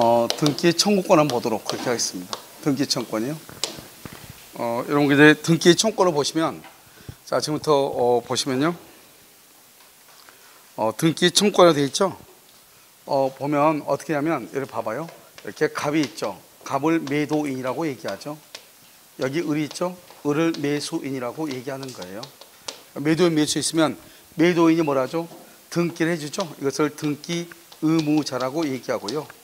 어, 등기 청구권 한번 보도록 그렇게 하겠습니다. 등기 청구권이요. 어, 여러분 이제 등기 청구권을 보시면 자 지금부터 어, 보시면요. 어, 등기 청구권이 되어 있죠. 어, 보면 어떻게 하면 여기 봐봐요. 이렇게 갑이 있죠. 갑을 매도인이라고 얘기하죠. 여기 을이 있죠. 을을 매수인이라고 얘기하는 거예요. 매도인 매수 있으면 매도인이 뭐라죠? 등기를 해주죠. 이것을 등기 의무자라고 얘기하고요.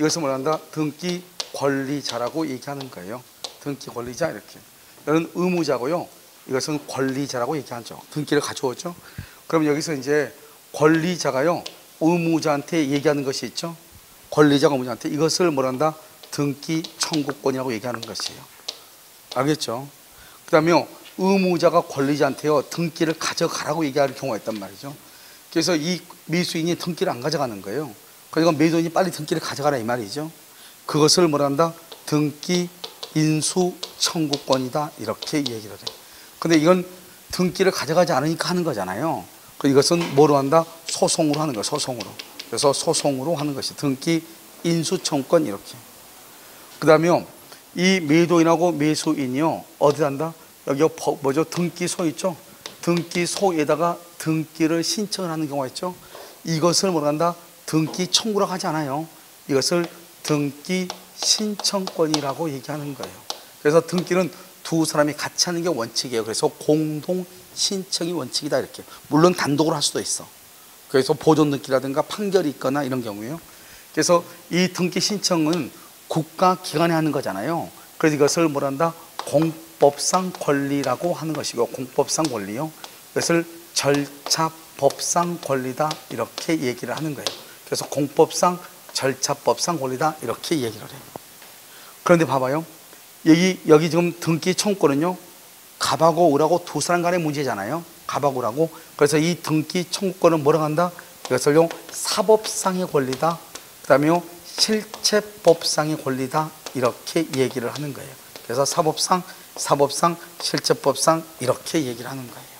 이것을 뭐란다? 등기 권리자라고 얘기하는 거예요. 등기 권리자 이렇게. 이런 의무자고요. 이것은 권리자라고 얘기하죠. 등기를 가져오죠. 그럼 여기서 이제 권리자가요. 의무자한테 얘기하는 것이 있죠. 권리자가 의무자한테 이것을 뭐란다? 등기 청구권이라고 얘기하는 것이에요. 알겠죠? 그 다음에 의무자가 권리자한테요. 등기를 가져가라고 얘기할 경우가 있단 말이죠. 그래서 이 미수인이 등기를 안 가져가는 거예요. 그러니까 매도인이 빨리 등기를 가져가라 이 말이죠. 그것을 뭐란다? 등기 인수 청구권이다 이렇게 얘기를 해요. 근데 이건 등기를 가져가지 않으니까 하는 거잖아요. 그 이것은 뭐로 한다? 소송으로 하는 거예요. 소송으로. 그래서 소송으로 하는 것이 등기 인수 청구권 이렇게. 그 다음에 이 매도인하고 매수인이요 어디 한다? 여기 뭐죠? 등기소 있죠? 등기소에다가 등기를 신청을 하는 경우가 있죠. 이것을 뭐란다? 등기 청구라고 하지 않아요. 이것을 등기 신청권이라고 얘기하는 거예요. 그래서 등기는 두 사람이 같이 하는 게 원칙이에요. 그래서 공동 신청이 원칙이다 이렇게. 물론 단독으로 할 수도 있어. 그래서 보존 등기라든가 판결이 있거나 이런 경우에요. 그래서 이 등기 신청은 국가 기관에 하는 거잖아요. 그래서 이것을 뭐란다? 공법상 권리라고 하는 것이고 공법상 권리요. 이것을 절차 법상 권리다 이렇게 얘기를 하는 거예요. 그래서 공법상 절차법상 권리다 이렇게 얘기를 해요. 그런데 봐봐요. 여기 여기 지금 등기 청구권은요. 갑하고 을하고 두 사람 간의 문제잖아요. 갑하고 을하고 그래서 이 등기 청구권은 뭐라고 한다? 이것을요 사법상의 권리다. 그다음에요 실체법상의 권리다 이렇게 얘기를 하는 거예요. 그래서 사법상, 사법상, 실체법상 이렇게 얘기를 하는 거예요.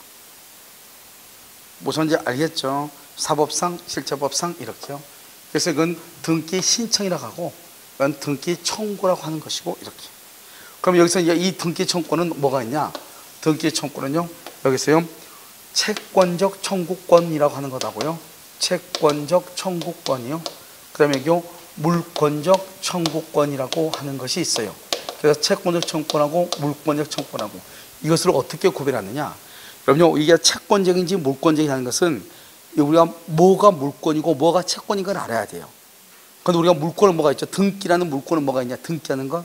무슨 지 알겠죠? 사법상, 실체법상 이렇게요. 그래서 이건 등기 신청이라고 하고 이건 등기 청구라고 하는 것이고 이렇게. 그럼 여기서 이 등기 청구는 뭐가 있냐? 등기 청구는요. 여기서요. 채권적 청구권이라고 하는 거다고요. 채권적 청구권이요. 그다음에 여기 물권적 청구권이라고 하는 것이 있어요. 그래서 채권적 청구권하고 물권적 청구권하고 이것을 어떻게 구별하느냐? 그럼요, 이게 채권적인지 물권적이라는 것은 우리가 뭐가 물권이고 뭐가 채권인 걸 알아야 돼요. 근데 우리가 물권은 뭐가 있죠? 등기라는 물권은 뭐가 있냐? 등기하는 것.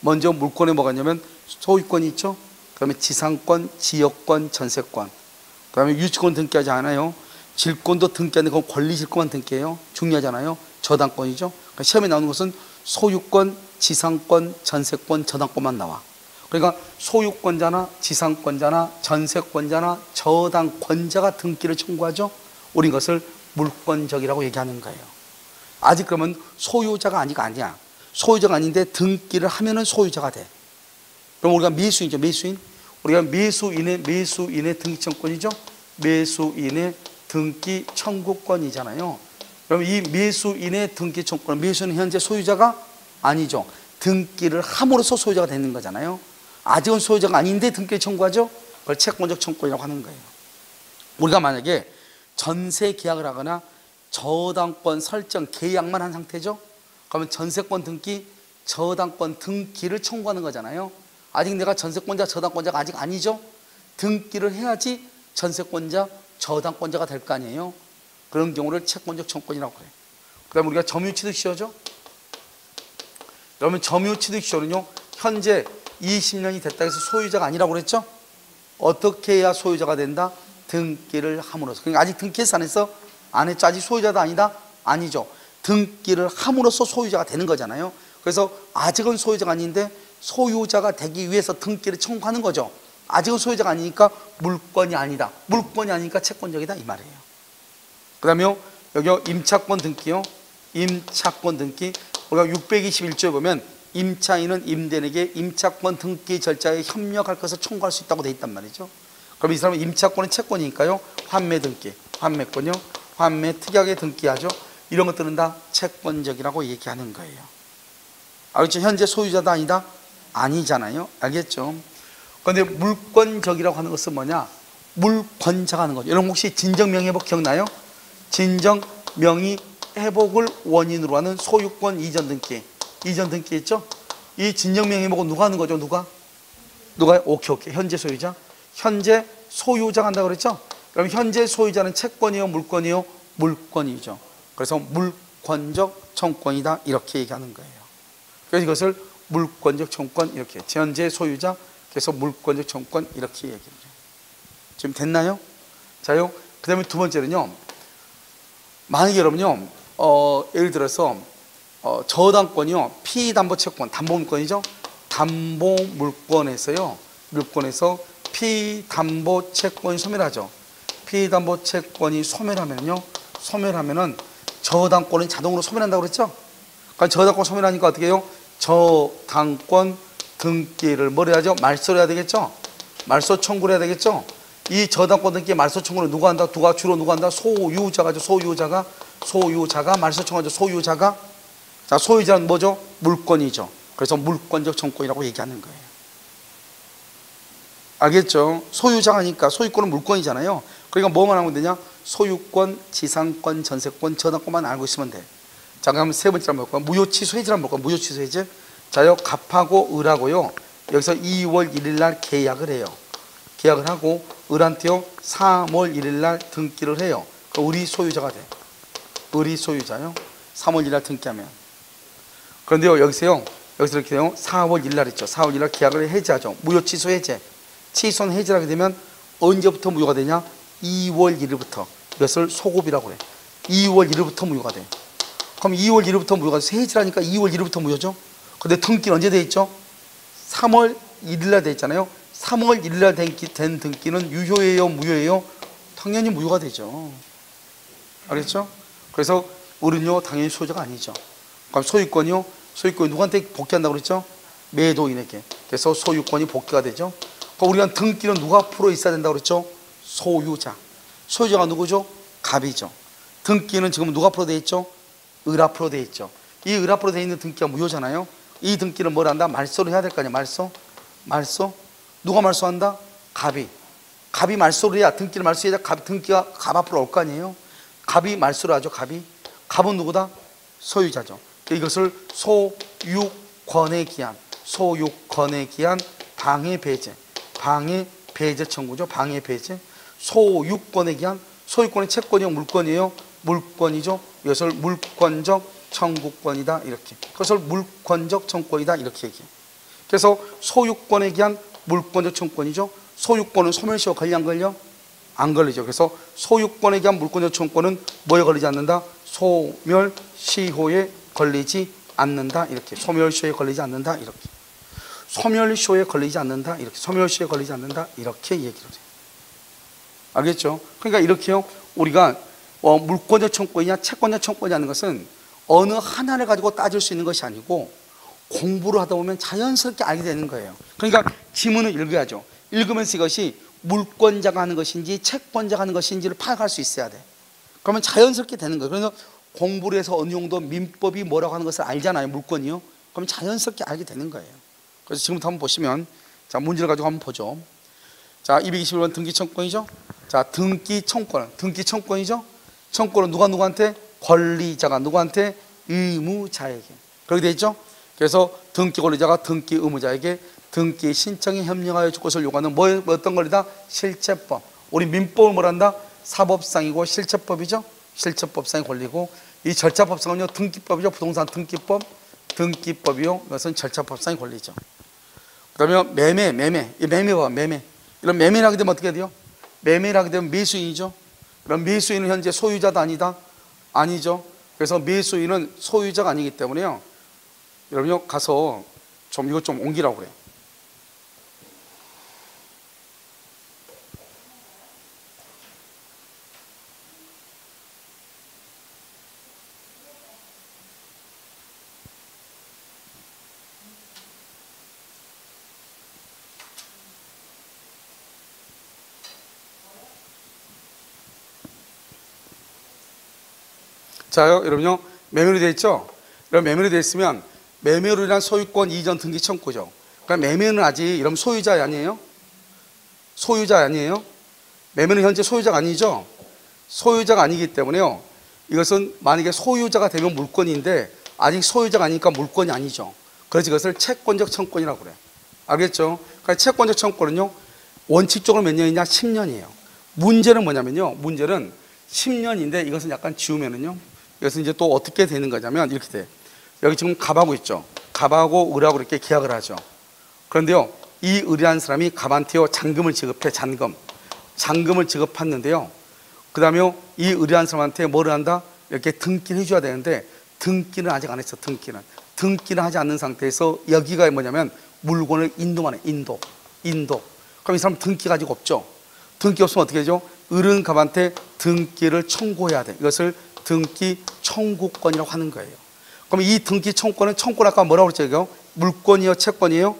먼저 물권에 뭐가 있냐면 소유권이 있죠. 그다음에 지상권, 지역권, 전세권. 그다음에 유치권 등기하지 않아요. 질권도 등기하는 건 권리 질권만 등기해요. 중요하잖아요. 저당권이죠. 그러니까 시험에 나오는 것은 소유권, 지상권, 전세권, 저당권만 나와. 그러니까 소유권자나 지상권자나 전세권자나 저당권자가 등기를 청구하죠. 우리 것을 물권적이라고 얘기하는 거예요. 아직 그러면 소유자가 아니가 아니야. 소유자가 아닌데 등기를 하면은 소유자가 돼. 그럼 우리가 매수인이죠. 매수인. 우리가 매수인의 매수인의 등기 청구권이죠. 매수인의 등기 청구권이잖아요. 그럼 이 매수인의 등기 청구권, 매수는 현재 소유자가 아니죠. 등기를 함으로써 소유자가 되는 거잖아요. 아직은 소유자가 아닌데 등기 청구하죠. 그걸 채권적 청구권이라고 하는 거예요. 우리가 만약에 전세 계약을 하거나 저당권 설정 계약만 한 상태죠. 그러면 전세권 등기, 저당권 등기를 청구하는 거잖아요. 아직 내가 전세권자, 저당권자가 아직 아니죠. 등기를 해야지 전세권자, 저당권자가 될 거 아니에요. 그런 경우를 채권적 청권이라고 그래요. 그 다음에 우리가 점유취득시효죠. 그러면 점유취득시효는요. 현재 20년이 됐다 해서 소유자가 아니라고 그랬죠. 어떻게 해야 소유자가 된다? 등기를 함으로써. 그러니까 아직 등기해서 안 했어? 안 했죠. 아직 소유자도 아니다? 아니죠. 등기를 함으로써 소유자가 되는 거잖아요. 그래서 아직은 소유자가 아닌데 소유자가 되기 위해서 등기를 청구하는 거죠. 아직은 소유자가 아니니까 물권이 아니다. 물권이 아니니까 채권적이다 이 말이에요. 그 다음에 여기 임차권 등기요. 임차권 등기. 우리가 621조에 보면 임차인은 임대인에게 임차권 등기 절차에 협력할 것을 청구할 수 있다고 돼 있단 말이죠. 그럼 이 사람은 임차권은 채권이니까요. 환매 등기, 환매권요. 환매 특약에 등기하죠. 이런 것들은 다 채권적이라고 얘기하는 거예요. 알겠죠? 현재 소유자도 아니다? 아니잖아요. 알겠죠? 그런데 물권적이라고 하는 것은 뭐냐? 물권자가 하는 거죠. 여러분 혹시 진정명예회복 기억나요? 진정명의회복을 원인으로 하는 소유권 이전 등기. 이전 등기 있죠? 이 진정명예회복은 누가 하는 거죠? 누가? 누가? 오케이 오케이. 현재 소유자. 현재 소유자가 한다고 그랬죠? 그럼 현재 소유자는 채권이요, 물권이요, 물권이죠. 그래서 물권적 청권이다 이렇게 얘기하는 거예요. 그래서 이것을 물권적 청권 이렇게 현재 소유자 그래서 물권적 청권 이렇게 얘기해요. 지금 됐나요? 자요. 그다음에 두 번째는요. 만약에 여러분요, 어, 예를 들어서 어, 저당권이요, 피담보 채권, 담보 물권이죠. 담보 물권에서요, 물권에서 피담보 채권이 소멸하죠. 피담보 채권이 소멸하면요, 소멸하면은 저당권은 자동으로 소멸한다고 그랬죠? 그러니까 저당권 소멸하니까 어떻게 해요? 저당권 등기를 뭘 해야죠? 말소를 해야 되겠죠? 말소 청구를 해야 되겠죠? 이 저당권 등기 말소 청구를 누가 한다? 누가 주로 누가 한다? 소유자가죠. 소유자가 소유자가 말소 청구하죠. 소유자가 자 소유자는 뭐죠? 물권이죠. 그래서 물권적 청권이라고 얘기하는 거예요. 알겠죠? 소유자가니까 소유권은 물권이잖아요. 그러니까 뭐만 하면 되냐? 소유권, 지상권, 전세권, 저당권만 알고 있으면 돼. 자, 그럼 세 번째 한번 볼까요? 무효취소 해지를 한번 볼까요? 무효취소 해지. 자요, 갑하고 을하고요. 여기서 2월 1일 날 계약을 해요. 계약을 하고 을한테요 3월 1일 날 등기를 해요. 그 을이 소유자가 돼. 을이 소유자요. 3월 1일 날 등기하면. 그런데요, 여기서요. 여기서 이렇게 돼요. 4월 1일 날 있죠. 4월 1일 날 계약을 해지하죠. 무효 취소 해제. 취소는 해지를 하게 되면 언제부터 무효가 되냐? 2월 1일부터 이것을 소급이라고 그래. 2월 1일부터 무효가 돼. 그럼 2월 1일부터 무효가 돼. 세일하니까 2월 1일부터 무효죠. 근데 등기는 언제 돼 있죠? 3월 1일 날돼 있잖아요. 3월 1일 날 된, 된 등기는 유효예요, 무효예요? 당연히 무효가 되죠. 알겠죠? 그래서 을은요 당연히 소유자가 아니죠. 그럼 소유권이요 소유권이 누구한테 복귀한다고 그랬죠? 매도인에게. 그래서 소유권이 복귀가 되죠. 그럼 우리가 등기는 누가 앞으로 있어야 된다고 그랬죠? 소유자. 소유자가 누구죠? 갑이죠. 등기는 지금 누가 앞으로 돼 있죠? 을 앞으로 돼 있죠. 이을 앞으로 돼 있는 등기가 무효잖아요. 이 등기는 뭘 한다? 말소를 해야 될 거 아니야. 말소. 말소. 누가 말소한다? 갑이. 갑이 말소를 해야 등기를 말소해야 갑 등기가 갑 앞으로 올 거 아니에요. 갑이 말소를 하죠. 갑이. 갑은 누구다? 소유자죠. 이것을 소유권의 기한, 소유권의 기한 방해 배제, 방해 배제 청구죠. 방해 배제. 소유권에 기한 소유권의 채권이요 물권이에요. 물권이죠. 이것을 물권적 청구권이다. 이렇게. 그것을 물권적 청권이다. 이렇게 얘기해요. 그래서 소유권에 기한 물권적 청권이죠. 소유권은 소멸시효 걸려 안 걸려? 안 걸리죠. 그래서 소유권에 기한 물권적 청권은 뭐에 걸리지 않는다? 소멸시효에 걸리지 않는다. 이렇게. 소멸시효에 걸리지 않는다. 이렇게 소멸시효에 걸리지 않는다 이렇게 소멸시효에 걸리지 않는다 이렇게 얘기를 해요 알겠죠? 그러니까 이렇게요. 우리가 어, 물권적 청권이냐 채권적 청권이라는 것은 어느 하나를 가지고 따질 수 있는 것이 아니고 공부를 하다 보면 자연스럽게 알게 되는 거예요. 그러니까 지문을 읽어야죠. 읽으면서 이것이 물권자가 하는 것인지 채권자가 하는 것인지를 파악할 수 있어야 돼. 그러면 자연스럽게 되는 거예요. 그래서 공부를 해서 어느 정도 민법이 뭐라고 하는 것을 알잖아요. 물권이요. 그럼 자연스럽게 알게 되는 거예요. 그래서 지금부터 한번 보시면 자 문제를 가지고 한번 보죠. 자 221번 등기 청권이죠. 자, 등기 청권. 등기 청권이죠? 청권은 누가 누구한테? 권리자가 누구한테? 의무자에게. 그렇게 돼 있죠? 그래서 등기 권리자가 등기 의무자에게 등기 신청에 협력하여 줄 것을 요구하는 뭐, 어떤 권리다? 실체법. 우리 민법을 뭐란다? 사법상이고 실체법이죠? 실체법상의 권리고 이 절차법상은요 등기법이죠. 부동산 등기법, 등기법이요. 이것은 절차법상의 권리죠. 그러면 매매, 매매, 이 매매 봐, 매매. 이런 매매를 하게 되면 어떻게 돼요? 매매를 하게 되면 매수인이죠. 그럼 매수인은 현재 소유자도 아니다? 아니죠. 그래서 매수인은 소유자가 아니기 때문에요. 여러분요, 가서 좀 이것 좀 옮기라고 그래요. 자요, 여러분요. 매매로 돼 있죠? 여러분 매매로 돼 있으면 매매로란 소유권 이전 등기 청구죠. 그러니까 매매는 아직 이런 소유자 아니에요? 소유자 아니에요? 매매는 현재 소유자가 아니죠? 소유자가 아니기 때문에요. 이것은 만약에 소유자가 되면 물건인데 아직 소유자가 아니니까 물건이 아니죠. 그래서 이것을 채권적 청권이라고 그래요. 알겠죠? 그러니까 채권적 청권은요. 원칙적으로 몇 년이냐? 10년이에요. 문제는 뭐냐면요. 문제는 10년인데 이것은 약간 지우면은요. 이것은 이제 또 어떻게 되는 거냐면 이렇게 돼. 여기 지금 갑하고 있죠. 갑하고 을하고 이렇게 계약을 하죠. 그런데요. 이 의뢰한 사람이 갑한테요. 잔금을 지급해. 잔금. 잔금을 지급했는데요. 그 다음에 이 의뢰한 사람한테 뭐를 한다? 이렇게 등기를 해줘야 되는데 등기는 아직 안 했어. 등기는. 등기는 하지 않는 상태에서 여기가 뭐냐면 물건을 인도만 해. 인도. 인도. 그럼 이 사람 등기 가지고 없죠. 등기 없으면 어떻게 하죠? 을은 갑한테 등기를 청구해야 돼. 이것을 등기 청구권이라고 하는 거예요. 그럼 이 등기 청구권은 청구권 아까 뭐라고 그랬죠? 물권이요, 채권이에요?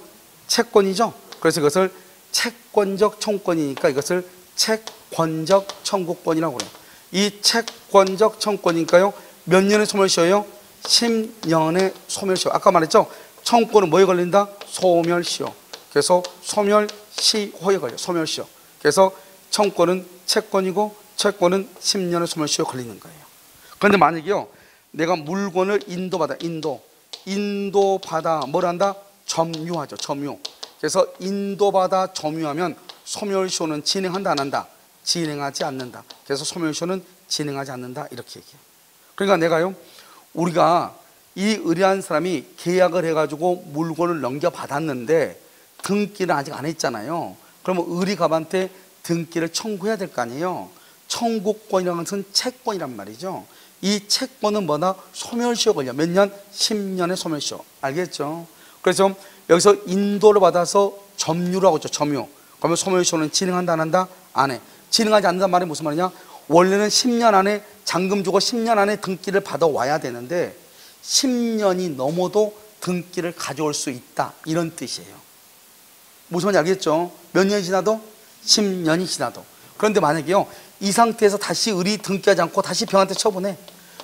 채권이죠. 그래서 이것을 채권적 청구권이니까 이것을 채권적 청구권이라고 그래요. 이 채권적 청구권이니까요. 몇 년의 소멸시효예요? 10년의 소멸시효. 아까 말했죠? 청구권은 뭐에 걸린다? 소멸시효. 그래서 소멸시효에 걸려. 소멸시효. 그래서 청구권은 채권이고 채권은 10년의 소멸시효에 걸리는 거예요. 그런데 만약에요. 내가 물건을 인도받아. 인도. 인도받아. 뭘 한다? 점유하죠. 점유. 그래서 인도받아 점유하면 소멸시효는 진행한다 안 한다? 진행하지 않는다. 그래서 소멸시효는 진행하지 않는다 이렇게 얘기해요. 그러니까 내가요 우리가 이 의뢰한 사람이 계약을 해가지고 물건을 넘겨받았는데 등기를 아직 안 했잖아요. 그러면 의리갑한테 등기를 청구해야 될 거 아니에요. 청구권이라는 것은 채권이란 말이죠. 이 채권은 뭐다? 소멸시효 걸려. 몇 년? 10년의 소멸시효. 알겠죠? 그래서 여기서 인도를 받아서 점유라고 했죠. 점유. 그러면 소멸시효는 진행한다 안 한다? 안 해. 진행하지 않는단 말이 무슨 말이냐? 원래는 10년 안에 잔금 주고 10년 안에 등기를 받아와야 되는데 10년이 넘어도 등기를 가져올 수 있다. 이런 뜻이에요. 무슨 말인지 알겠죠? 몇 년이 지나도? 10년이 지나도. 그런데 만약에요. 이 상태에서 다시 의리 등기하지 않고 다시 병한테 처분해.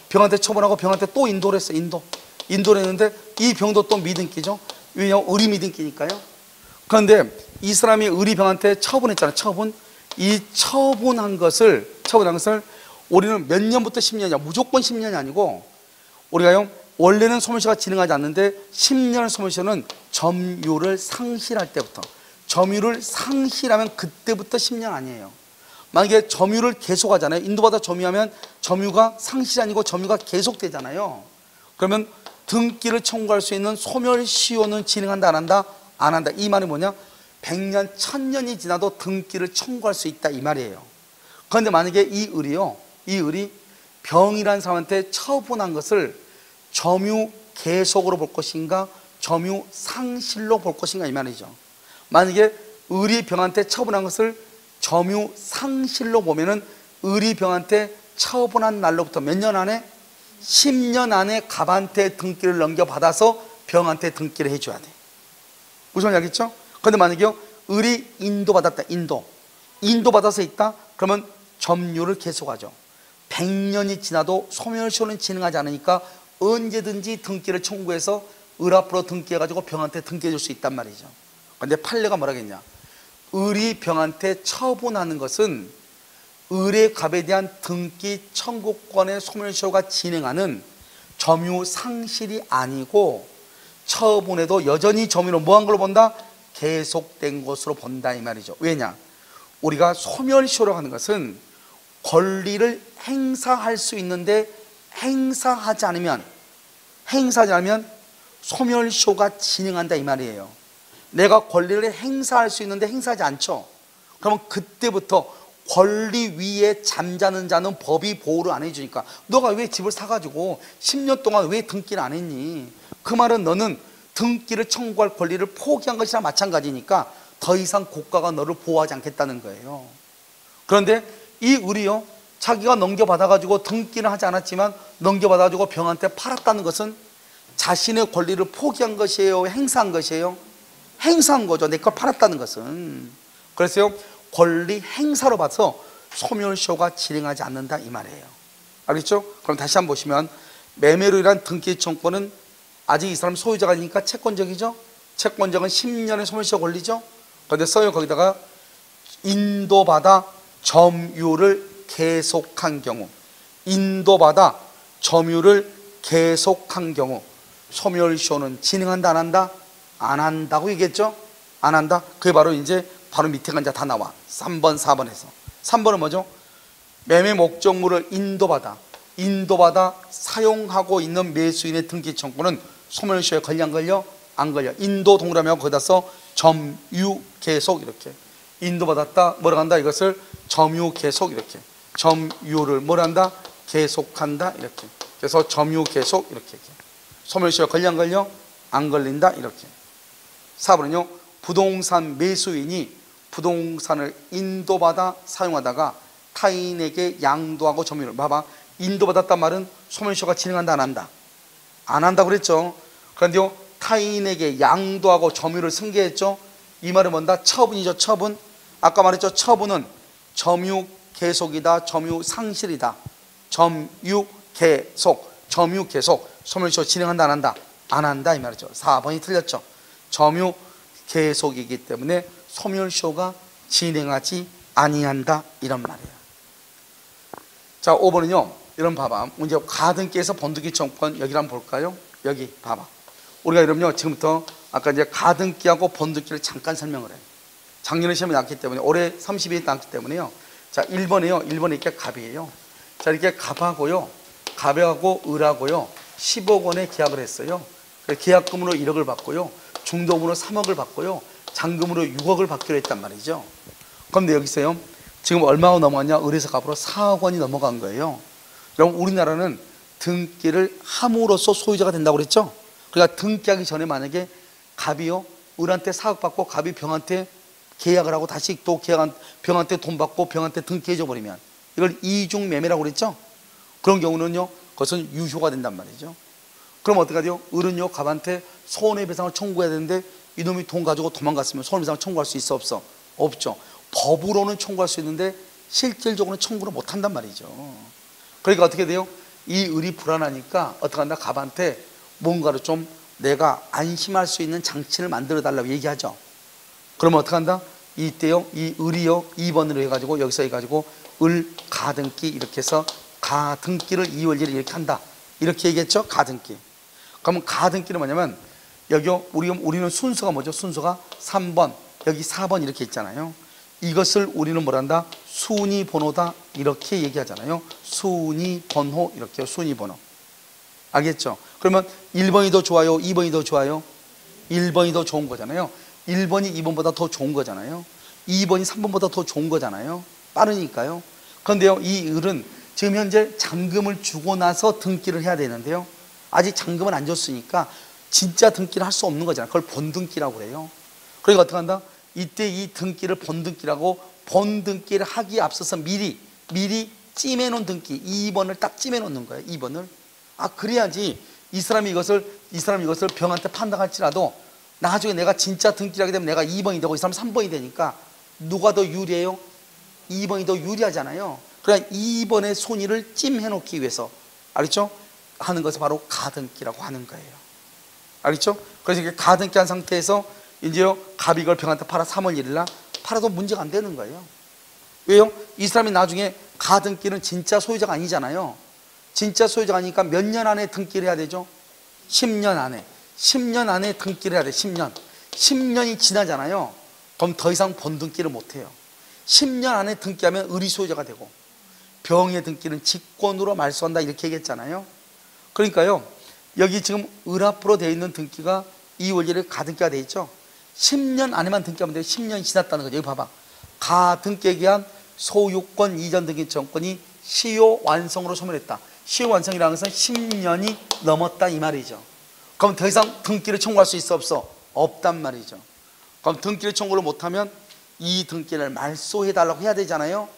병한테 처분하고 병한테 또 인도를 했어. 인도. 인도를 했는데 이 병도 또 미등기죠. 왜냐하면 의리 미등기니까요. 그런데 이 사람이 의리 병한테 처분했잖아요. 처분. 이 처분한 것을 처분한 것을 우리는 몇 년부터 10년이냐 무조건 10년이 아니고 우리가요 원래는 소멸시효가 진행하지 않는데 10년 소멸시효는 점유를 상실할 때부터 점유를 상실하면 그때부터 10년 아니에요 만약에 점유를 계속하잖아요 인도받아 점유하면 점유가 상실이 아니고 점유가 계속되잖아요 그러면 등기를 청구할 수 있는 소멸 시효는 진행한다 안 한다? 안 한다 이 말이 뭐냐 100년, 1000년이 지나도 등기를 청구할 수 있다 이 말이에요. 그런데 만약에 이 을이요. 이 을이 병이란 사람한테 처분한 것을 점유 계속으로 볼 것인가 점유 상실로 볼 것인가 이 말이죠. 만약에 을이 병한테 처분한 것을 점유 상실로 보면은 을이 병한테 처분한 날로부터 몇 년 안에 10년 안에 갑한테 등기를 넘겨받아서 병한테 등기를 해줘야 돼. 무슨 말이겠죠? 그런데 만약에요, 을이 인도받았다, 인도. 인도받아서 있다? 그러면 점유를 계속하죠. 100년이 지나도 소멸시효는 진행하지 않으니까 언제든지 등기를 청구해서 을 앞으로 등기해가지고 병한테 등기해 줄 수 있단 말이죠. 근데 판례가 뭐라겠냐? 을이 병한테 처분하는 것은 을의 갑에 대한 등기 청구권의 소멸시효가 진행하는 점유 상실이 아니고 처분에도 여전히 점유로 뭐한 걸로 본다? 계속된 것으로 본다 이 말이죠. 왜냐? 우리가 소멸시효라고 하는 것은 권리를 행사할 수 있는데 행사하지 않으면 행사하지 않으면 소멸시효가 진행한다 이 말이에요. 내가 권리를 행사할 수 있는데 행사하지 않죠. 그러면 그때부터 권리 위에 잠자는 자는 법이 보호를 안 해주니까 너가 왜 집을 사가지고 10년 동안 왜 등기를 안 했니? 그 말은 너는 등기를 청구할 권리를 포기한 것이나 마찬가지니까 더 이상 국가가 너를 보호하지 않겠다는 거예요. 그런데 이 을이요, 자기가 넘겨받아가지고 등기는 하지 않았지만 넘겨받아가지고 병한테 팔았다는 것은 자신의 권리를 포기한 것이에요? 행사한 것이에요? 행사한 거죠. 내 걸 팔았다는 것은. 그래서요, 권리 행사로 봐서 소멸시효가 진행하지 않는다 이 말이에요. 알겠죠? 그럼 다시 한번 보시면 매매로 인한 등기 청구는 아직 이 사람 소유자가 아니니까 채권적이죠? 채권적은 10년의 소멸시효 걸리죠? 그런데 써요 거기다가 인도받아 점유를 계속한 경우 인도받아 점유를 계속한 경우 소멸시효는 진행한다 안 한다? 안 한다고 얘기했죠? 안 한다? 그게 바로 이제 바로 밑에가 이제 다 나와 3번 4번에서 3번은 뭐죠? 매매 목적물을 인도받아 인도받아 사용하고 있는 매수인의 등기 청구는 소멸시효에 걸려 안 걸려? 안 걸려 인도 동그라미하고 거기다 써 점유 계속 이렇게 인도받았다 뭐라 한다 이것을 점유 계속 이렇게 점유를 뭐라 한다 계속한다 이렇게 그래서 점유 계속 이렇게. 소멸시효 걸려 안 걸려? 안 걸린다 이렇게 4번은요 부동산 매수인이 부동산을 인도받아 사용하다가 타인에게 양도하고 점유를 봐봐 인도받았단 말은 소멸시효가 진행한다 안 한다. 안 한다고 그랬죠. 그런데요 타인에게 양도하고 점유를 승계했죠. 이 말은 뭔다? 처분이죠 처분. 아까 말했죠 처분은 점유 계속이다 점유 상실이다. 점유 계속 점유 계속 소멸시효 진행한다 안 한다. 안 한다 이 말이죠. 4번이 틀렸죠 점유 계속이기 때문에 소멸시효가 진행하지 아니한다 이런 말이에요. 자 5번은요 이런 봐봐. 문제 가등기에서 번득이 청권 여기 한번 볼까요? 여기 봐봐. 우리가 이러면요 지금부터 아까 이제 가등기하고 번득기를 잠깐 설명을 해요. 작년에 시험이 났기 때문에 올해 30일이 났기 때문에요. 자 1번에요. 1번에 이렇게 갑이에요. 자 이렇게 갑하고요 갑하고 을하고요 10억 원의 계약을 했어요. 계약금으로 1억을 받고요 중도금으로 3억을 받고요. 잔금으로 6억을 받기로 했단 말이죠. 그런데 여기서요. 지금 얼마가 넘어갔냐? 을에서 갑으로 4억 원이 넘어간 거예요. 그럼 우리나라는 등기를 함으로써 소유자가 된다고 그랬죠? 그러니까 등기하기 전에 만약에 갑이요? 을한테 4억 받고 갑이 병한테 계약을 하고 다시 또 계약한 병한테 돈 받고 병한테 등기해줘 버리면 이걸 이중 매매라고 그랬죠? 그런 경우는요 그것은 유효가 된단 말이죠 그럼 어떻게 하죠? 을은요 갑한테 손해배상을 청구해야 되는데 이놈이 돈 가지고 도망갔으면 손해배상을 청구할 수 있어 없어? 없죠. 법으로는 청구할 수 있는데 실질적으로는 청구를 못 한단 말이죠. 그러니까 어떻게 돼요? 이 을이 불안하니까 어떻게 한다? 갑한테 뭔가를 좀 내가 안심할 수 있는 장치를 만들어 달라고 얘기하죠. 그러면 어떻게 한다? 이때요 이 을이요 2번으로 해가지고 여기서 해가지고 을 가등기 이렇게 해서 가등기를 이월리를 이렇게 한다. 이렇게 얘기했죠? 가등기 그러면 가등기는 뭐냐면 여기 우리, 우리는 순서가 뭐죠? 순서가 3번. 여기 4번 이렇게 있잖아요. 이것을 우리는 뭐란다? 순위 번호다. 이렇게 얘기하잖아요. 순위 번호 이렇게 순위 번호. 알겠죠? 그러면 1번이 더 좋아요? 2번이 더 좋아요? 1번이 더 좋은 거잖아요. 1번이 2번보다 더 좋은 거잖아요. 2번이 3번보다 더 좋은 거잖아요. 빠르니까요. 그런데요 이 을은 지금 현재 잔금을 주고 나서 등기를 해야 되는데요 아직 잔금은 안 줬으니까 진짜 등기를 할 수 없는 거잖아요 그걸 본등기라고 그래요. 그러니까 어떻게 한다? 이때 이 등기를 본등기라고 본등기를 하기에 앞서서 미리 미리 찜해놓은 등기 2번을 딱 찜해놓는 거예요 2번을. 아 그래야지 이 사람이 이것을 이 사람이 이것을 병한테 판단할지라도 나중에 내가 진짜 등기를 하게 되면 내가 2번이 되고 이 사람 3번이 되니까 누가 더 유리해요? 2번이 더 유리하잖아요. 그러니까 2번의 손의를 찜해놓기 위해서. 알겠죠? 하는 것을 바로 가등기라고 하는 거예요. 알겠죠? 그래서 이렇게 가등기 한 상태에서 이제요 갑이 걸 병한테 팔아 3월 1일 날 팔아도 문제가 안 되는 거예요. 왜요? 이 사람이 나중에 가등기는 진짜 소유자가 아니잖아요. 진짜 소유자가 아니니까 몇 년 안에 등기를 해야 되죠? 10년 안에. 10년 안에 등기를 해야 돼 10년. 10년이 지나잖아요. 그럼 더 이상 본등기를 못 해요. 10년 안에 등기하면 의리 소유자가 되고 병의 등기는 직권으로 말소한다 이렇게 얘기했잖아요 그러니까요 여기 지금 을 앞으로 되어 있는 등기가 2월일에 가등기가 되어 있죠 10년 안에만 등기하면 돼요 10년이 지났다는 거죠 여기 봐봐 가등기에 기한 소유권 이전 등기 정권이 시효 완성으로 소멸했다 시효 완성이라는 것은 10년이 넘었다 이 말이죠 그럼 더 이상 등기를 청구할 수 있어 없어? 없단 말이죠 그럼 등기를 청구를 못하면 이 등기를 말소해 달라고 해야 되잖아요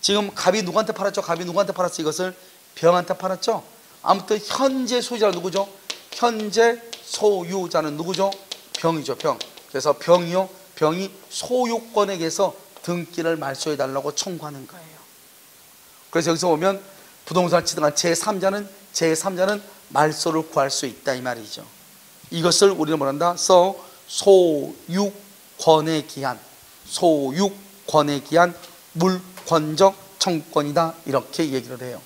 지금 갑이 누구한테 팔았죠? 갑이 누구한테 팔았어 이것을? 병한테 팔았죠? 아무튼 현재 소유자는 누구죠? 현재 소유자는 누구죠? 병이죠 병 그래서 병이요 병이 소유권에게서 등기를 말소해 달라고 청구하는 거예요 그래서 여기서 보면 부동산을 취득한 제3자는 제3자는 말소를 구할 수 있다 이 말이죠. 이것을 우리는 뭐란다? 써 소유권에 기한 소유권에 기한 물권적 청권이다 이렇게 얘기를 해요.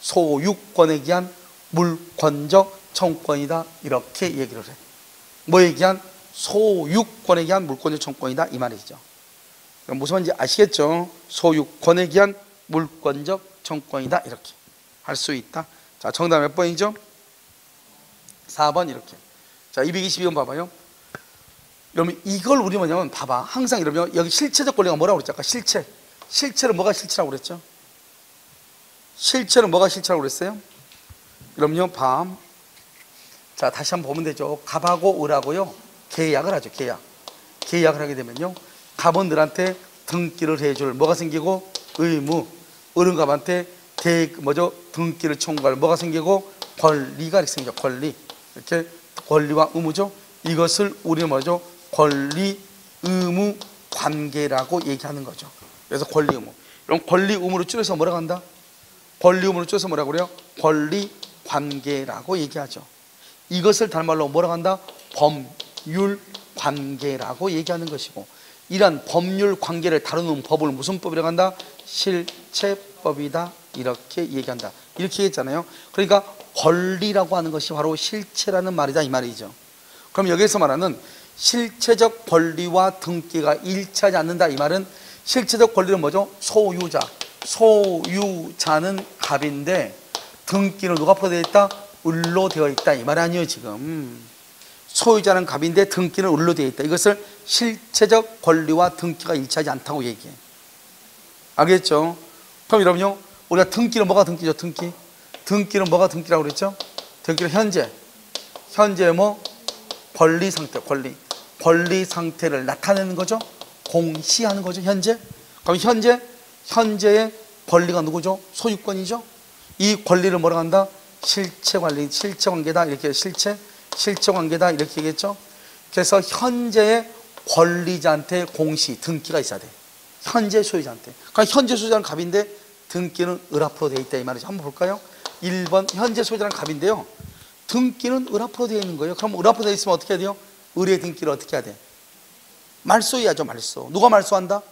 소유권에 기한 물권적 청권이다 이렇게 얘기를 해. 뭐에 기한 소유권에 기한 물권적 청권이다 이 말이죠. 무슨 말인지 아시겠죠? 소유권에 기한 물권적 청권이다 이렇게 할 수 있다. 자, 정답 몇 번이죠? 4번 이렇게. 자, 222번 봐봐요. 여러분 이걸 우리 뭐냐면 봐봐. 항상 이러면 여기 실체적 권리가 뭐라고 그랬죠? 아까 실체. 실체는 뭐가 실체라고 그랬죠? 실체는 뭐가 실체라고 그랬어요? 그럼요, 밤. 자, 다시 한번 보면 되죠. 갑하고 을하고요. 계약을 하죠, 계약. 계약을 하게 되면요. 갑은 을한테 등기를 해줄 뭐가 생기고 의무. 을은 갑한테 대, 뭐죠? 등기를 청구할 뭐가 생기고 권리가 생겨, 권리. 이렇게 권리와 의무죠. 이것을 우리는 뭐죠? 권리, 의무, 관계라고 얘기하는 거죠. 그래서 권리, 의무. 이런 권리, 의무로 줄여서 뭐라고 한다? 권리, 의무로 줄여서 뭐라고 그래요? 권리, 관계라고 얘기하죠. 이것을 다른 말로 뭐라고 한다? 법률 관계라고 얘기하는 것이고 이러한 법률 관계를 다루는 법을 무슨 법이라고 한다? 실체법이다 이렇게 얘기한다 이렇게 얘기했잖아요 그러니까 권리라고 하는 것이 바로 실체라는 말이다 이 말이죠 그럼 여기서 말하는 실체적 권리와 등기가 일치하지 않는다 이 말은 실체적 권리는 뭐죠? 소유자 소유자는 갑인데 등기는 누가 앞으로 되어 있다? 을로 되어 있다. 이 말이 아니에요 지금. 소유자는 갑인데 등기는 을로 되어 있다. 이것을 실체적 권리와 등기가 일치하지 않다고 얘기해. 알겠죠? 그럼 여러분요 우리가 등기는 뭐가 등기죠 등기? 등기는 뭐가 등기라고 그랬죠? 등기는 현재. 현재 뭐? 권리 상태 권리. 권리 상태를 나타내는 거죠? 공시하는 거죠 현재? 그럼 현재? 현재의 권리가 누구죠? 소유권이죠 이 권리를 뭐라고 한다? 실체 관리, 실체 관계다 이렇게 실체, 실체 관계다 이렇게 얘기했죠. 그래서 현재의 권리자한테 공시, 등기가 있어야 돼. 현재 소유자한테. 그러니까 현재 소유자는 갑인데 등기는 을 앞으로 되어 있다 이 말이죠. 한번 볼까요? 1번 현재 소유자는 갑인데요. 등기는 을 앞으로 되어 있는 거예요. 그럼 을 앞으로 되어 있으면 어떻게 해야 돼요? 을의 등기를 어떻게 해야 돼? 말소해야죠, 말소. 누가 말소한다?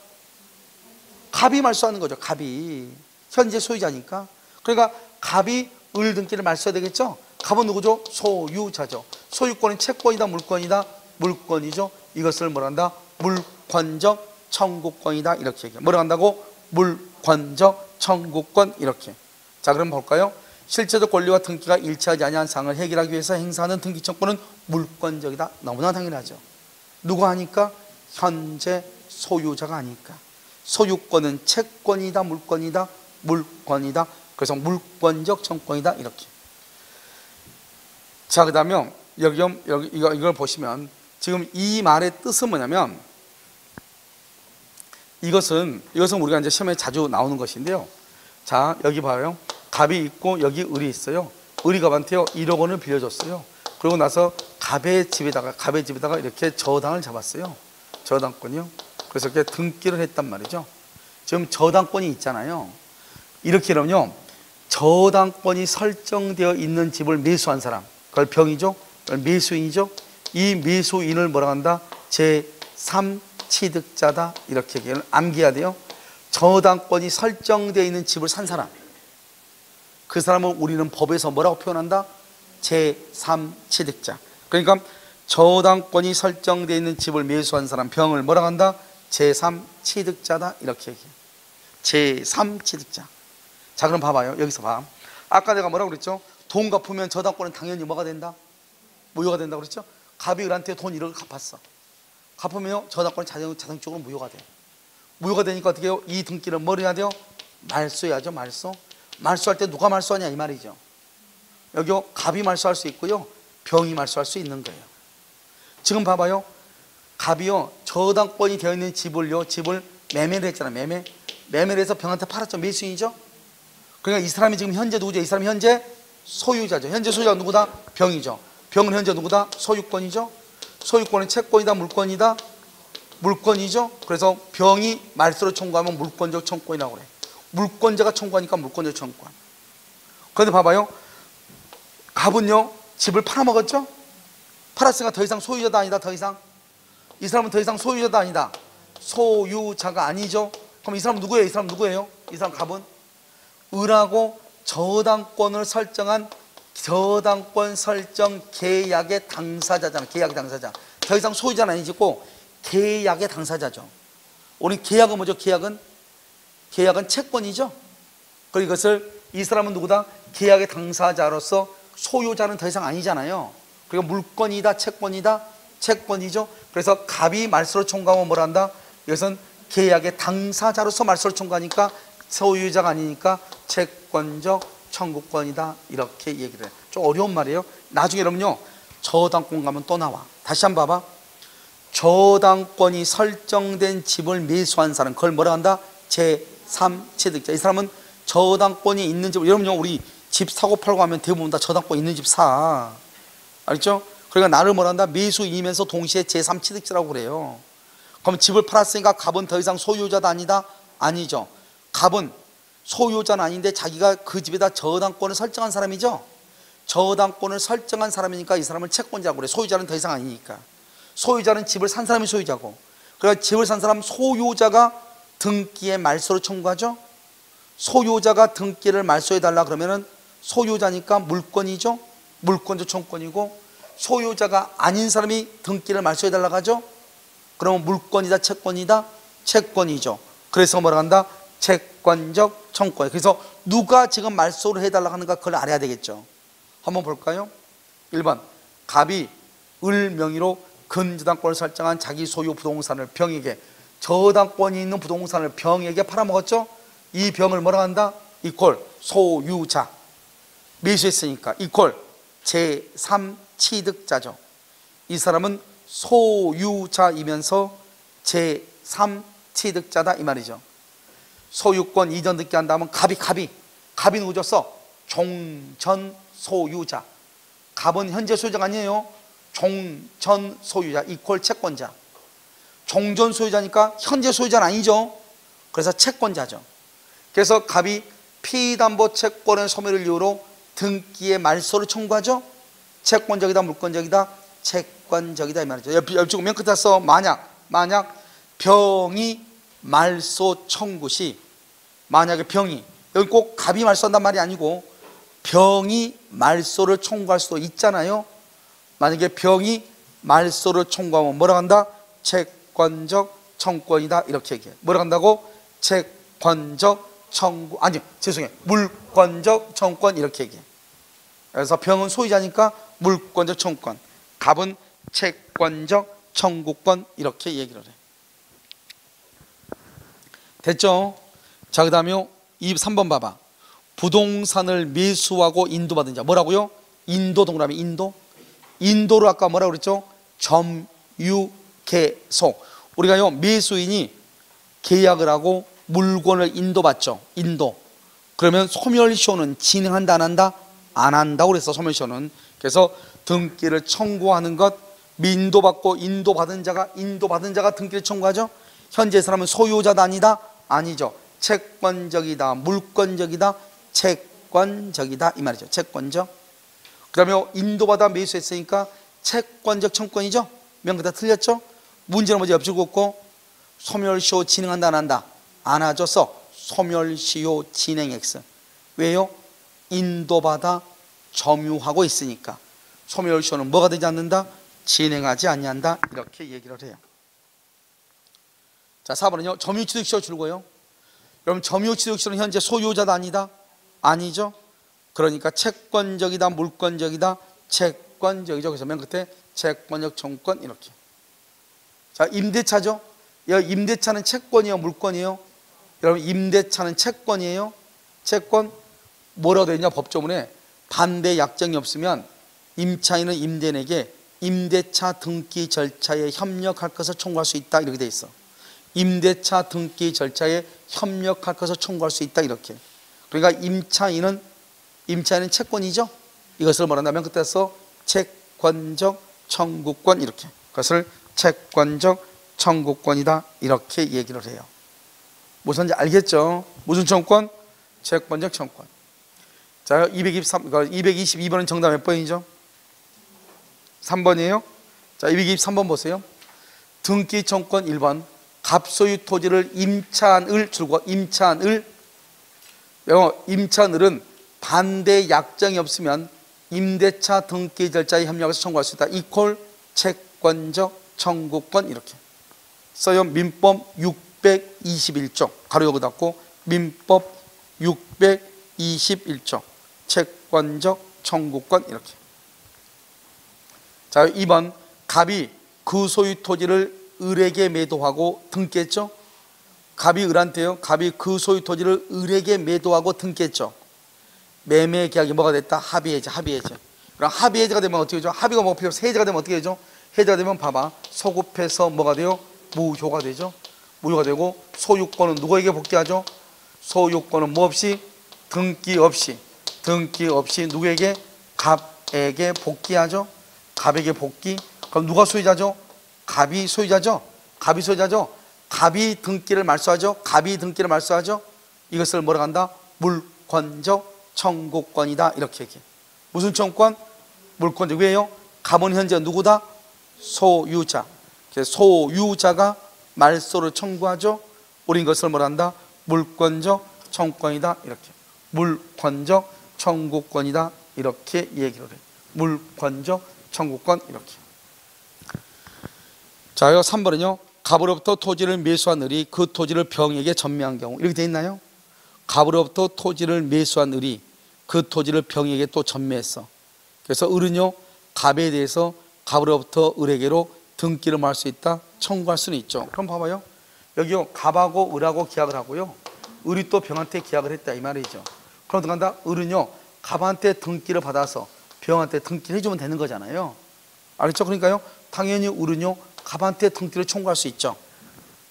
갑이 말소하는 거죠. 갑이 현재 소유자니까. 그러니까 갑이 을 등기를 말 써야 되겠죠? 갑은 누구죠? 소유자죠. 소유권은 채권이다, 물권이다, 물권이죠. 이것을 뭐란다? 물권적 청구권이다. 이렇게 얘기해. 뭐라 한다고? 물권적 청구권 이렇게. 자, 그럼 볼까요? 실제적 권리와 등기가 일치하지 아니한 상을 해결하기 위해서 행사하는 등기 청구는 물권적이다. 너무나 당연하죠. 누가 하니까? 현재 소유자가 하니까. 소유권은 채권이다, 물권이다, 물권이다. 그래서 물권적 청권이다 이렇게. 자 그다음에 여기 여기 이거 이걸 보시면 지금 이 말의 뜻은 뭐냐면 이것은 이것은 우리가 이제 시험에 자주 나오는 것인데요. 자 여기 봐요. 갑이 있고 여기 을이 있어요. 을이 갑한테요 1억 원을 빌려줬어요. 그러고 나서 갑의 집에다가 갑의 집에다가 이렇게 저당을 잡았어요. 저당권이요. 그래서 이렇게 등기를 했단 말이죠. 지금 저당권이 있잖아요. 이렇게 하면요. 저당권이 설정되어 있는 집을 매수한 사람. 그걸 병이죠? 그걸 매수인이죠? 이 매수인을 뭐라 한다? 제3취득자다. 이렇게 얘기를 암기해야 돼요. 저당권이 설정되어 있는 집을 산 사람. 그 사람을 우리는 법에서 뭐라고 표현한다? 제3취득자. 그러니까 저당권이 설정되어 있는 집을 매수한 사람 병을 뭐라고 한다? 제3취득자다. 이렇게 얘기해요. 제3취득자 자 그럼 봐봐요. 여기서 봐. 아까 내가 뭐라고 그랬죠? 돈 갚으면 저당권은 당연히 뭐가 된다? 무효가 된다고 그랬죠? 갑이 을한테 돈 1억을 갚았어. 갚으면 저당권은 자동, 자동적으로 무효가 돼. 무효가 되니까 어떻게 해요? 이 등기를 뭘 해야 돼요? 말소해야죠 말소. 말소할 때 누가 말소하냐 이 말이죠. 여기 갑이 말소할 수 있고요 병이 말소할 수 있는 거예요. 지금 봐봐요. 갑이요 저당권이 되어 있는 집을요 집을 매매를 했잖아 매매. 매매를 해서 병한테 팔았죠. 매수인이죠 그러니까 이 사람이 지금 현재 누구죠? 이 사람이 현재 소유자죠. 현재 소유자가 누구다? 병이죠. 병은 현재 누구다? 소유권이죠. 소유권은 채권이다, 물권이다, 물권이죠. 그래서 병이 말소로 청구하면 물권적 청구권이라고 그래. 물권자가 청구하니까 물권적 청구권. 그런데 봐봐요. 갑은요 집을 팔아먹었죠? 팔았으니까 더 이상 소유자도 아니다. 더 이상 이 사람은 더 이상 소유자도 아니다. 소유자가 아니죠. 그럼 이 사람 누구예요? 이 사람 누구예요? 이 사람 갑은 을하고 저당권을 설정한 저당권 설정 계약의 당사자잖아. 계약의 당사자. 더 이상 소유자는 아니고 계약의 당사자죠. 우리 계약은 뭐죠? 계약은 계약은 채권이죠. 그리고 이것을 이 사람은 누구다? 계약의 당사자로서 소유자는 더 이상 아니잖아요. 그리고 물건이다, 채권이다, 채권이죠. 그래서 갑이 말소를 총괄하면 뭘 한다? 이것은 계약의 당사자로서 말소를 총괄하니까 소유자가 아니니까 채권적 청구권이다 이렇게 얘기를 해요. 좀 어려운 말이에요. 나중에 여러분요 저당권 가면 또 나와. 다시 한번 봐봐. 저당권이 설정된 집을 매수한 사람 그걸 뭐라 한다? 제3취득자 이 사람은 저당권이 있는 집 여러분요 우리 집 사고 팔고 하면 대부분 다 저당권 있는 집 사. 알죠? 그러니까 나를 뭐라 한다? 매수인이면서 동시에 제3취득자라고 그래요. 그럼 집을 팔았으니까 갑은 더 이상 소유자도 아니다? 아니죠. 갑은 소유자는 아닌데 자기가 그 집에다 저당권을 설정한 사람이죠. 저당권을 설정한 사람이니까 이 사람을 채권자라고 그래. 소유자는 더 이상 아니니까. 소유자는 집을 산 사람이 소유자고. 그러니까 집을 산 사람 소유자가 등기에 말소를 청구하죠. 소유자가 등기를 말소해 달라 그러면은 소유자니까 물건이죠. 물권적 청권이고 소유자가 아닌 사람이 등기를 말소해 달라고 하죠. 그러면 물건이다 채권이다 채권이죠. 그래서 뭐라 한다? 채권적 청권. 그래서 누가 지금 말소를 해달라고 하는가 그걸 알아야 되겠죠. 한번 볼까요? 1번 갑이 을 명의로 근저당권을 설정한 자기 소유 부동산을 병에게 저당권이 있는 부동산을 병에게 팔아먹었죠? 이 병을 뭐라 한다? 이퀄 소유자 매수했으니까 이퀄 제3취득자죠. 이 사람은 소유자이면서 제3취득자다 이 말이죠. 소유권 이전 듣게 한다면 갑이 갑이 갑이 누구졌어? 종전 소유자. 갑은 현재 소유자가 아니에요. 종전 소유자 이퀄 채권자. 종전 소유자니까 현재 소유자는 아니죠. 그래서 채권자죠. 그래서 갑이 피담보 채권의 소멸을 이유로 등기의 말소를 청구하죠. 채권적이다 물권적이다 채권적이다 이 말이죠. 옆쪽 맨 끝에 써 만약 만약 병이 말소 청구 시 만약에 병이 여기 꼭 갑이 말소한단 말이 아니고 병이 말소를 청구할 수도 있잖아요. 만약에 병이 말소를 청구하면 뭐라 한다? 채권적 청권이다 이렇게 얘기해. 뭐라 한다고? 채권적 청구 아니 죄송해요. 물권적 청권 이렇게 얘기해. 그래서 병은 소유자니까 물권적 청권, 갑은 채권적 청구권 이렇게 얘기를 해. 됐죠? 자, 그 다음에 3번 봐봐. 부동산을 매수하고 인도받은 자 뭐라고요? 인도 동그라미 인도. 인도로 아까 뭐라고 그랬죠? 점유계속. 우리가요 매수인이 계약을 하고 물건을 인도받죠. 인도. 그러면 소멸시효는 진행한다 안 한다? 안 한다고 그랬어 소멸시효는. 그래서 등기를 청구하는 것 인도받고 인도받은 자가 인도받은 자가 등기를 청구하죠. 현재 사람은 소유자다 아니다? 아니죠. 채권적이다, 물권적이다, 채권적이다 이 말이죠. 채권적. 그다음에 인도받아 매수했으니까 채권적 청권이죠. 명그 다 틀렸죠? 문제는 뭐지? 옆줄 긋고 소멸시효 진행한다 안 한다? 안 하죠. 써. 소멸시효 진행 X. 왜요? 인도받아 점유하고 있으니까. 소멸시효는 뭐가 되지 않는다? 진행하지 아니한다. 이렇게 얘기를 해요. 자, 4번은요. 점유취득시효 줄고요. 여러분 점유취득시효는 현재 소유자다 아니다? 아니죠. 그러니까 채권적이다, 물권적이다, 채권적이죠. 그래서 맨 끝에 채권적, 청권 이렇게. 자, 임대차죠. 임대차는 채권이요, 물권이요. 여러분 임대차는 채권이에요. 채권 뭐라고 되어 있냐 법조문에 반대 약정이 없으면 임차인은 임대인에게 임대차 등기 절차에 협력할 것을 청구할 수 있다 이렇게 돼 있어. 임대차 등기 절차에 협력할 것을 청구할 수 있다 이렇게. 그러니까 임차인은 임차인은 채권이죠. 이것을 말한다면 그때서 채권적 청구권 이렇게. 그것을 채권적 청구권이다 이렇게 얘기를 해요. 무슨 지 알겠죠? 무슨 청권? 채권적 청권. 자, 223, 222번은 정답 몇 번이죠? 3번이에요. 자, 223번 보세요. 등기 청권 1번. 갑소유 토지를 임차한을 줄고 임차한을 임차한을은 반대 약정이 없으면 임대차 등기 절차에 협력해서 청구할 수 있다. 이콜 채권적 청구권 이렇게 써요. 민법 621조 가로 열고 닫고 민법 621조 채권적 청구권 이렇게 자 2번 갑이 그 소유 토지를 을에게 매도하고 등기했죠? 갑이 을한테요. 갑이 그 소유 토지를 을에게 매도하고 등기했죠? 매매 계약이 뭐가 됐다? 합의해제 합의해제. 그럼 합의해제가 되면 어떻게 되죠? 합의가 뭐 필요 없어 해제가 되면 어떻게 되죠? 해제가 되면 봐봐. 소급해서 뭐가 돼요? 무효가 되죠? 무효가 되고 소유권은 누구에게 복귀하죠? 소유권은 뭐 없이? 등기 없이. 등기 없이 누구에게? 갑에게 복귀하죠? 갑에게 복귀. 그럼 누가 소유자죠 갑이 소유자죠? 갑이 소유자죠? 갑이 등기를 말소하죠? 갑이 등기를 말소하죠? 이것을 뭐라 한다? 물권적 청구권이다. 이렇게 얘기해 무슨 청구권? 물권적. 왜요? 갑은 현재 누구다? 소유자. 소유자가 말소를 청구하죠? 우린 것을 뭐라 한다? 물권적 청구권이다. 이렇게. 물권적 청구권이다. 이렇게 얘기를 해 물권적 청구권. 이렇게 자, 이거 3번은요. 갑으로부터 토지를 매수한 을이 그 토지를 병에게 전매한 경우 이렇게 돼 있나요? 갑으로부터 토지를 매수한 을이 그 토지를 병에게 또 전매했어. 그래서 을은요. 갑에 대해서 갑으로부터 을에게로 등기를 말할 수 있다. 청구할 수는 있죠. 그럼 봐봐요. 여기요. 갑하고 을하고 계약을 하고요. 을이 또 병한테 계약을 했다 이 말이죠. 그럼 간다. 을은요. 갑한테 등기를 받아서 병한테 등기를 해주면 되는 거잖아요. 알겠죠? 그러니까요. 당연히 을은요. 갑한테 등기를 청구할 수 있죠.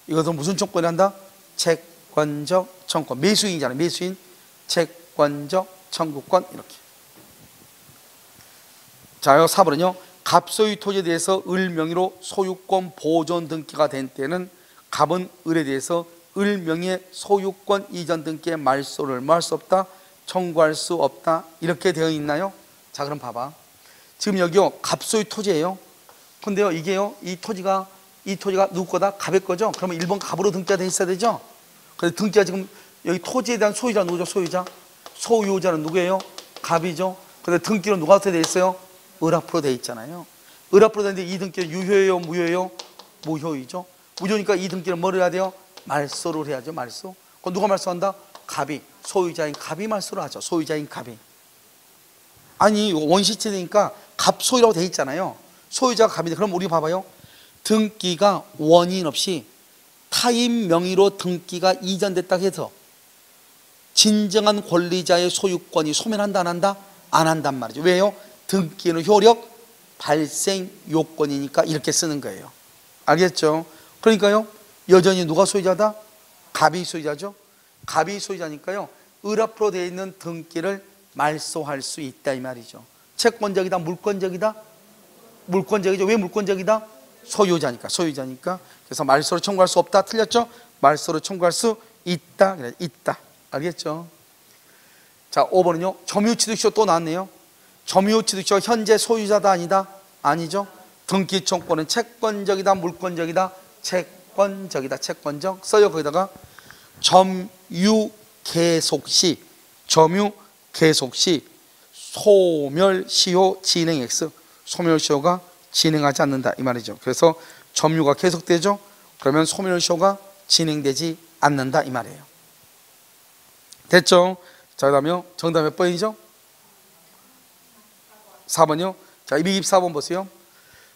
이것은 무슨 청구권이 한다? 채권적 청구권. 매수인이잖아요. 매수인 채권적 청구권 이렇게. 자, 요 4번은요. 갑소유 토지에 대해서 을 명의로 소유권 보존 등기가 된 때는 갑은 을에 대해서 을 명의 소유권 이전 등기의 말소를 뭐할수 없다? 청구할 수 없다. 이렇게 되어 있나요? 자, 그럼 봐봐. 지금 여기요. 갑소유 토지예요. 근데요, 이게요, 이 토지가, 이 토지가 누구 거다? 갑의 거죠? 그러면 1번 갑으로 등기가 돼 있어야 되죠? 근데 등기가 지금 여기 토지에 대한 소유자 누구죠? 소유자? 소유자는 누구예요? 갑이죠? 근데 등기로 누가 어떻게 돼 있어요? 을 앞으로 돼 있잖아요. 을 앞으로 되는데 이 등기는 유효예요? 무효예요? 무효이죠? 무효니까 이 등기는 뭘 해야 돼요? 말소를 해야죠, 말소. 그럼 누가 말소한다? 갑이. 소유자인 갑이 말소를 하죠. 소유자인 갑이. 아니, 원시체니까 갑소유라고 돼 있잖아요. 소유자가 갑인데 그럼 우리 봐봐요. 등기가 원인 없이 타인 명의로 등기가 이전됐다 해서 진정한 권리자의 소유권이 소멸한다 안 한다? 안 한단 말이죠. 왜요? 등기는 효력 발생 요건이니까 이렇게 쓰는 거예요. 알겠죠? 그러니까요. 여전히 누가 소유자다? 갑이 소유자죠. 갑이 소유자니까요. 을 앞으로 되어 있는 등기를 말소할 수 있다 이 말이죠. 채권적이다, 물권적이다, 물권적이죠. 왜 물권적이다? 소유자니까, 소유자니까. 그래서 말소를 청구할 수 없다. 틀렸죠? 말소를 청구할 수 있다. 있다. 알겠죠? 자, 5번은요. 점유취득시효 또 나왔네요. 점유취득시효 현재 소유자다 아니다? 아니죠. 등기 청구권은 채권적이다, 물권적이다? 채권적이다, 채권적. 써요, 거기다가. 점유 계속 시, 점유 계속 시, 소멸시효 진행 X. 소멸시효가 진행하지 않는다 이 말이죠. 그래서 점유가 계속되죠. 그러면 소멸시효가 진행되지 않는다 이 말이에요. 됐죠? 자, 그다음에 정답 몇 번이죠? 4번이요. 자, 224번 보세요.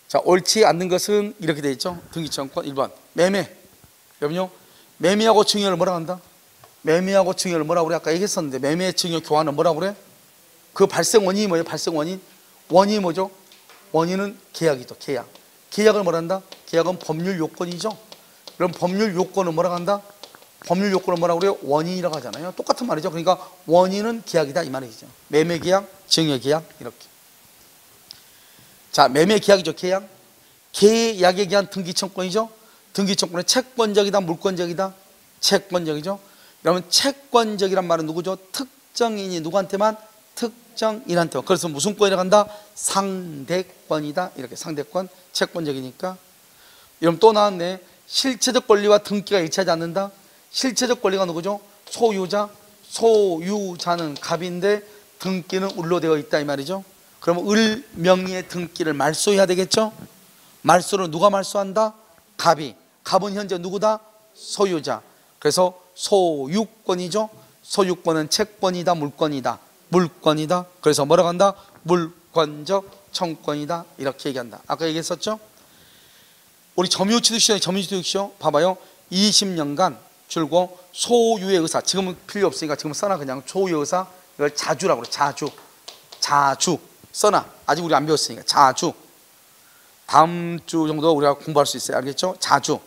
자, 옳지 않는 것은 이렇게 돼 있죠. 등기청권 1번. 매매. 여러분요. 매매하고 증여를 뭐라 한다? 매매하고 증여를 뭐라고 그래? 아까 얘기했었는데 매매 증여 교환은 뭐라고 그래? 그 발생 원인이 뭐예요? 발생 원인. 원인이 뭐죠? 원인은 계약이죠. 계약. 계약을 뭐라 한다? 계약은 법률 요건이죠. 그럼 법률 요건은 뭐라 한다? 법률 요건을 뭐라고 그래요? 원인이라고 하잖아요. 똑같은 말이죠. 그러니까 원인은 계약이다 이 말이죠. 매매 계약, 증여 계약 이렇게. 자, 매매 계약이죠. 계약. 계약에 대한 등기 청권이죠. 등기 청권은 채권적이다, 물권적이다. 채권적이죠. 여러분 채권적이란 말은 누구죠? 특정인이 누구한테만 특정이란 뜻. 그래서 무슨 권이라고 한다? 상대권이다. 이렇게 상대권, 채권적이니까. 여러분 또 나왔네. 실체적 권리와 등기가 일치하지 않는다. 실체적 권리가 누구죠? 소유자. 소유자는 갑인데 등기는 을로 되어 있다 이 말이죠. 그러면 을 명의의 등기를 말소해야 되겠죠? 말소를 누가 말소한다? 갑이. 갑은 현재 누구다? 소유자. 그래서 소유권이죠. 소유권은 채권이다, 물권이다. 물권이다. 그래서 뭐라고 한다? 물권적 청권이다. 이렇게 얘기한다. 아까 얘기했었죠? 우리 점유취득시효, 점유취득시효 봐봐요. 20년간 줄고 소유의 의사. 지금은 필요 없으니까 지금 써놔 그냥 소유의 의사. 이걸 자주라고 그래. 자주. 자주. 써놔. 아직 우리 안 배웠으니까. 자주. 다음 주 정도 우리가 공부할 수 있어요. 알겠죠? 자주.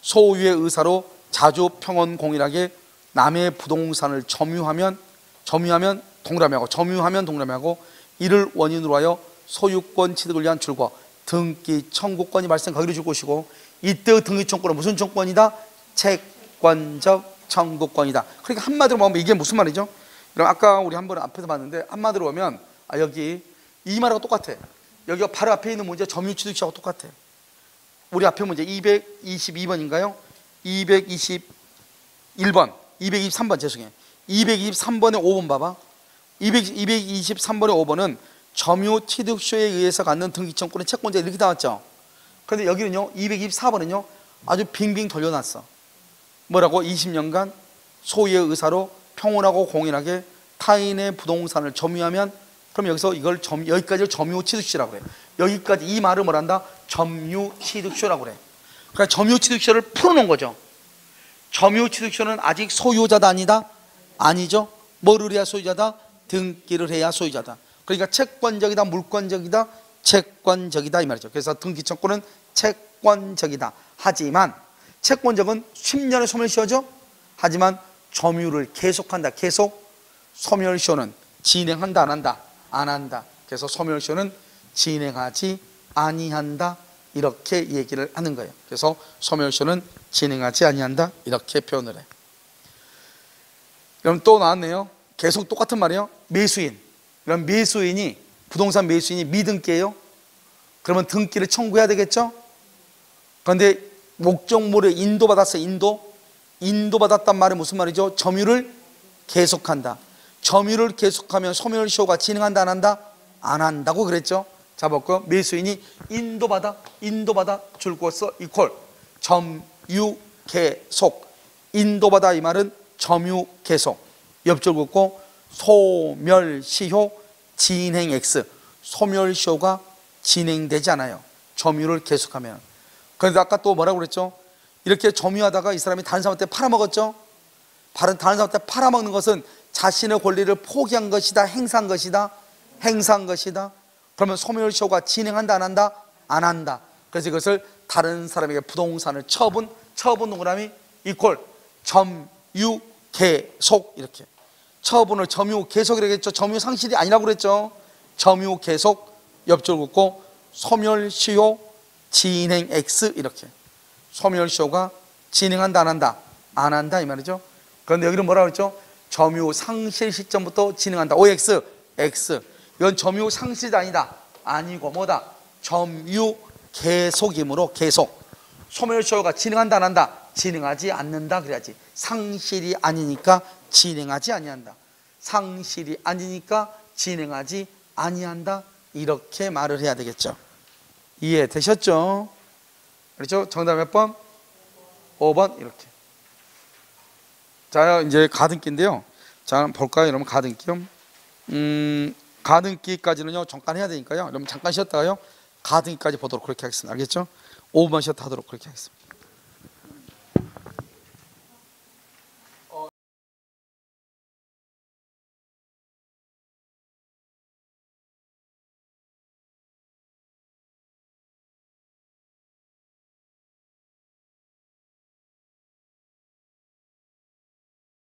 소유의 의사로 자주 평온 공일하게 남의 부동산을 점유하면 점유하면 동그라미하고 점유하면 동그라미하고 이를 원인으로 하여 소유권 취득을 위한 줄과 등기 청구권이 발생 거기로 줄 것이고 이때의 등기 청구권은 무슨 청구권이다? 채권적 청구권이다. 그러니까 한마디로 보면 이게 무슨 말이죠? 그럼 아까 우리 한 번 앞에서 봤는데 한마디로 보면 아 여기 이 말하고 똑같아. 여기가 바로 앞에 있는 문제 점유 취득시하고 똑같아. 우리 앞에 문제 222번인가요? 221번, 223번 죄송해요. 223번에 5번 봐봐. 200, 223번의 5번은 점유 취득쇼에 의해서 갖는 등기청구는 채권자 이렇게 나왔죠. 그런데 여기는요, 224번은요, 아주 빙빙 돌려놨어. 뭐라고? 20년간 소유의 의사로 평온하고 공인하게 타인의 부동산을 점유하면 그럼 여기서 이걸 점, 여기까지를 점유 취득시라고 그래. 여기까지 이 말을 뭐란다? 점유 취득쇼라고 그래. 그러니까 점유 취득쇼를 풀어놓은 거죠. 점유 취득쇼는 아직 소유자다 아니다? 아니죠. 뭐를 해야 소유자다? 등기를 해야 소유자다. 그러니까 채권적이다, 물권적이다, 채권적이다 이 말이죠. 그래서 등기청구는 채권적이다. 하지만 채권적은 10년의 소멸시효죠. 하지만 점유를 계속한다. 계속 소멸시효는 진행한다 안 한다? 안 한다. 그래서 소멸시효는 진행하지 아니한다. 이렇게 얘기를 하는 거예요. 그래서 소멸시효는 진행하지 아니한다. 이렇게 표현을 해. 그럼 또 나왔네요. 계속 똑같은 말이에요. 매수인. 그럼 매수인이 부동산 매수인이 미등기예요. 그러면 등기를 청구해야 되겠죠? 그런데 목적물을 인도받았어요. 인도. 인도받았단 말이 무슨 말이죠? 점유를 계속한다. 점유를 계속하면 소멸시효가 진행한다 안 한다? 안 한다고 그랬죠? 잡았고요. 매수인이 인도받아 인도받아 써 이퀄 점유 계속 인도받아 이 말은 점유 계속 옆줄 긋고 소멸시효 진행 X 소멸시효가 진행되지 않아요. 점유를 계속하면. 그런데 아까 또 뭐라고 그랬죠? 이렇게 점유하다가 이 사람이 다른 사람한테 팔아먹었죠? 다른 사람한테 팔아먹는 것은 자신의 권리를 포기한 것이다, 행사한 것이다, 행사한 것이다. 그러면 소멸시효가 진행한다, 안 한다? 안 한다. 그래서 이것을 다른 사람에게 부동산을 처분, 처분 동그라미 이퀄 점유 계속 이렇게 처분을 점유 계속이라고 했죠. 점유 상실이 아니라고 그랬죠. 점유 계속 옆줄 긋고 소멸 시효 진행 X 이렇게 소멸 시효가 진행한다 안 한다 안 한다 이 말이죠. 그런데 여기는 뭐라고 그랬죠? 점유 상실 시점부터 진행한다. OX X 이건 점유 상실이 아니다. 아니고 뭐다? 점유 계속이므로 계속 소멸시효가 진행한다 안 한다 진행하지 않는다 그래야지 상실이 아니니까 진행하지 아니한다. 상실이 아니니까 진행하지 아니한다. 이렇게 말을 해야 되겠죠. 이해되셨죠? 그렇죠? 정답 몇 번? 5번. 이렇게. 자 이제 가등기인데요. 자 볼까요? 여러분 가등기요 음, 가등기까지는요 잠깐 해야 되니까요. 여러분 잠깐 쉬었다가요 가등기까지 보도록 그렇게 하겠습니다. 알겠죠? 5번 쉬었다 하도록 그렇게 하겠습니다